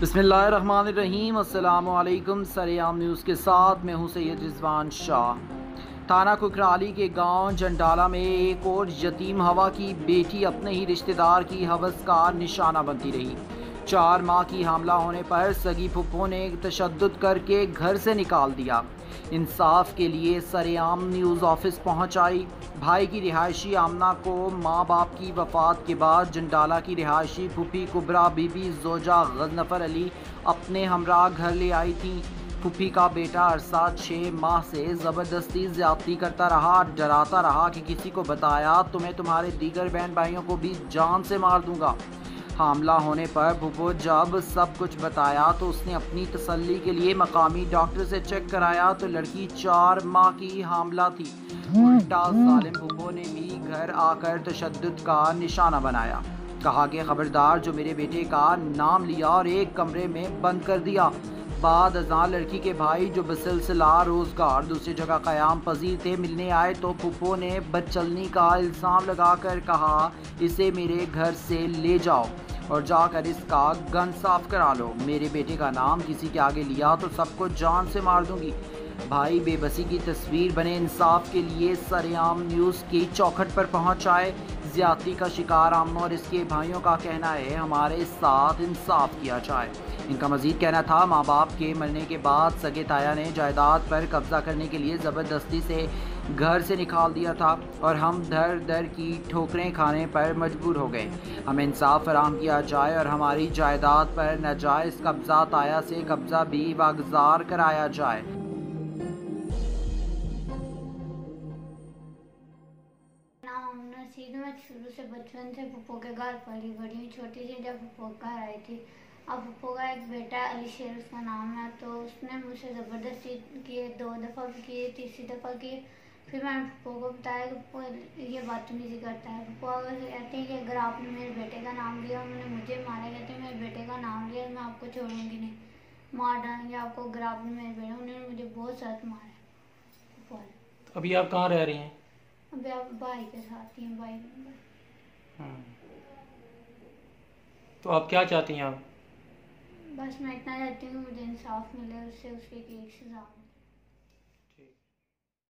बसमीम अल्लाम सरेआम न्यूज़ के साथ मैं हूँ सैयद रिजवान शाह। थाना कुकराली के गाँव जंडाला में एक और यतीम हवा की बेटी अपने ही रिश्तेदार की हवस का निशाना बनती रही। चार माह की हमला होने पर सगी फुप्पो ने तशद करके घर से निकाल दिया। इंसाफ के लिए सरेआम न्यूज़ ऑफ़िस पहुँच आई भाई की रिहायशी आमना को माँ बाप की वफात के बाद जंडाला की रिहायशी फुफी कुबरा, बीबी जोजा गजनफ़र अली अपने हमरा घर ले आई थी। फुफी का बेटा अरसा छः माह से ज़बरदस्ती ज़्यादती करता रहा, डराता रहा कि किसी को बताया तो मैं तुम्हारे दीगर बहन भाइयों को भी जान से मार दूँगा। हमला होने पर भुपो जब सब कुछ बताया तो उसने अपनी तसल्ली के लिए मकामी डॉक्टर से चेक कराया तो लड़की चार माह की हमला थी। उल्टा सालिम भुपो ने भी घर आकर तशद का निशाना बनाया। कहा कि खबरदार, जो मेरे बेटे का नाम लिया और एक कमरे में बंद कर दिया। बाद अजा लड़की के भाई, जो बसिलसिला, रोज़गार, दूसरी जगह क़याम पजीर थे, मिलने आए तो पुप्पो ने बदचलनी का इल्ज़ाम लगाकर कहा, इसे मेरे घर से ले जाओ और जाकर इसका गन साफ़ करा लो। मेरे बेटे का नाम किसी के आगे लिया तो सबको जान से मार दूँगी। भाई बेबसी की तस्वीर बने इंसाफ के लिए सरेआम न्यूज़ की चौखट पर पहुँचाए ज्यादती का शिकार आमनो और इसके भाइयों का कहना है, हमारे साथ इंसाफ किया जाए। इनका मजीद कहना था माँ बाप के मरने के बाद सगे ताया ने जायदाद पर कब्जा करने के लिए ज़बरदस्ती से घर से निकाल दिया था और हम दर दर की ठोकरें खाने पर मजबूर हो गए। हमें इंसाफ फराम किया जाए और हमारी जायदाद पर नाजायज़ कब्ज़ा ताया से कब्ज़ा भी वागजार कराया जाए। मैं शुरू से बचपन से पप्पो के घर पली बड़ी छोटी सी जब पप्पो घर आई थी। अब पप्पो का एक बेटा अली शेर उसका नाम है तो उसने मुझसे ज़बरदस्ती किए, दो दफ़ा भी किए, तीसरी दफ़ा किए। फिर मैंने पप्पो को बताया कि पप्पो ये बदतमीजी करता है। पप्पो अगर कहते हैं कि अगर आपने मेरे बेटे का नाम लिया, उन्होंने मुझे मारा, कहते हैं, मेरे बेटे का नाम लिया, मैं आपको छोड़ूँगी नहीं। मार डालेंगे आपको, अगर आपने मेरे बेटे, उन्होंने मुझे बहुत सख्त मारा पप्पो अभी आप कहाँ रह रही हैं? आप भाई के साथ ही भाई। तो आप क्या चाहती हैं आप बस मैं इतना चाहती हूँ मुझे इंसाफ मिले उससे उसके एक सजा